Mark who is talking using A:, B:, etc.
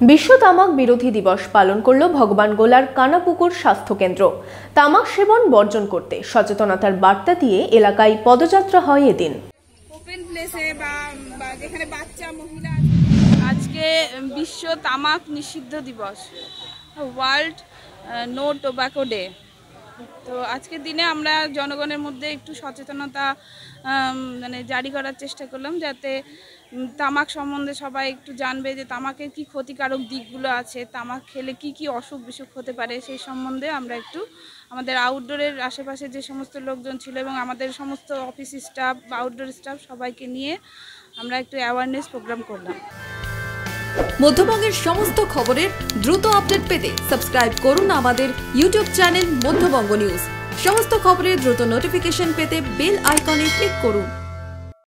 A: বিশ্ব তামাক বিরোধী দিবস পালন করল ভগবান গোলার কানাপুকুর স্বাস্থ্য কেন্দ্র তামাক সেবন বর্জন করতে সচেতনতার বার্তা দিয়ে এলাকায় পদযাত্রা হয় এদিন।
B: ওপেন বা বা যেখানে বাচ্চা মহিলা আজকে বিশ্ব তামাক নিষিদ্ধ দিবস। ওয়ার্ল্ড নো টোব্যাকো ডে তো আজকের দিনে আমরা জনগণের মধ্যে একটু সচেতনতা মানে জারি করার চেষ্টা করলাম যাতে তামাক সম্বন্ধে সবাই একটু জানবে যে তামাকের কি ক্ষতিকারক দিকগুলো আছে, তামাক খেলে কি কি অসুখ বিসুখ হতে পারে সেই সম্বন্ধে আমরা একটু আমাদের আউটডোরের আশেপাশে যে সমস্ত লোকজন ছিল এবং আমাদের সমস্ত অফিস স্টাফ বা আউটডোর স্টাফ সবাইকে নিয়ে আমরা একটু অ্যাওয়ারনেস প্রোগ্রাম করলাম।
C: মধ্যবঙ্গের সমস্ত খবরের দ্রুত আপডেট পেতে সাবস্ক্রাইব করুন আমাদের ইউটিউব চ্যানেল মধ্যবঙ্গ নিউজ। সমস্ত খবরের দ্রুত নোটিফিকেশন পেতে বেল আইকনে ক্লিক করুন।